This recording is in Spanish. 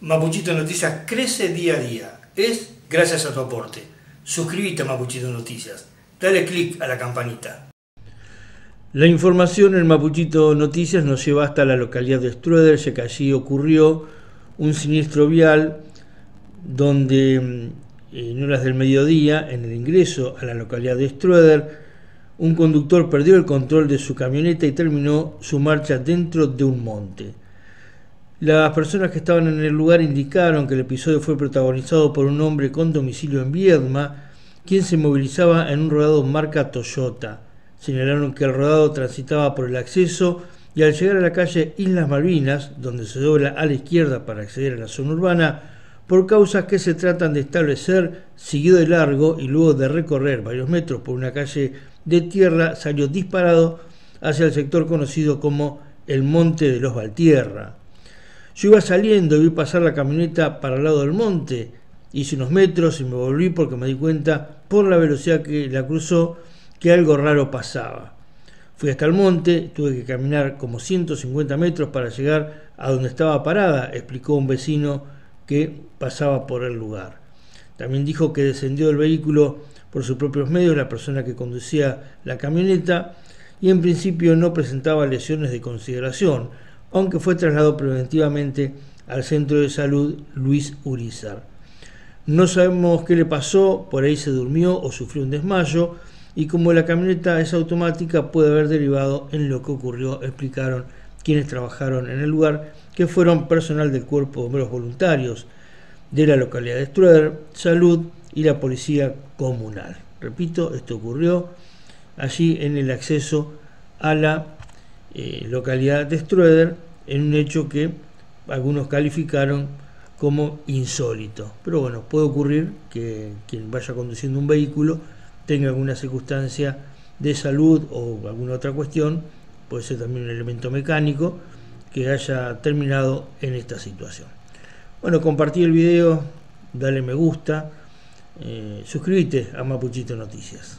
Mapuchito Noticias crece día a día. Es gracias a tu aporte. Suscríbete a Mapuchito Noticias. Dale click a la campanita. La información en Mapuchito Noticias nos lleva hasta la localidad de Strueder, ya que allí ocurrió un siniestro vial donde mm, en horas del mediodía, en el ingreso a la localidad de Strueder, un conductor perdió el control de su camioneta y terminó su marcha dentro de un monte. Las personas que estaban en el lugar indicaron que el episodio fue protagonizado por un hombre con domicilio en Viedma, quien se movilizaba en un rodado marca Toyota. Señalaron que el rodado transitaba por el acceso y al llegar a la calle Islas Malvinas, donde se dobla a la izquierda para acceder a la zona urbana, por causas que se tratan de establecer, siguió de largo y luego de recorrer varios metros por una calle de tierra, salió disparado hacia el sector conocido como el Monte de los Valtierra. Yo iba saliendo y vi pasar la camioneta para el lado del monte. Hice unos metros y me volví porque me di cuenta, por la velocidad que la cruzó, que algo raro pasaba. Fui hasta el monte, tuve que caminar como 150 metros para llegar a donde estaba parada, explicó un vecino que pasaba por el lugar. También dijo que descendió del vehículo por sus propios medios la persona que conducía la camioneta y en principio no presentaba lesiones de consideración, aunque fue trasladado preventivamente al centro de salud Luis Urizar. No sabemos qué le pasó, por ahí se durmió o sufrió un desmayo, y como la camioneta es automática puede haber derivado en lo que ocurrió, explicaron quienes trabajaron en el lugar, que fueron personal del Cuerpo de Bomberos Voluntarios de la localidad de Strueder, Salud y la Policía Comunal. Repito, esto ocurrió allí en el acceso a la eh, localidad de Strueder en un hecho que algunos calificaron como insólito. Pero bueno, puede ocurrir que quien vaya conduciendo un vehículo tenga alguna circunstancia de salud o alguna otra cuestión, puede ser también un elemento mecánico, que haya terminado en esta situación. Bueno, compartí el video, dale me gusta, eh, suscríbete a Mapuchito Noticias.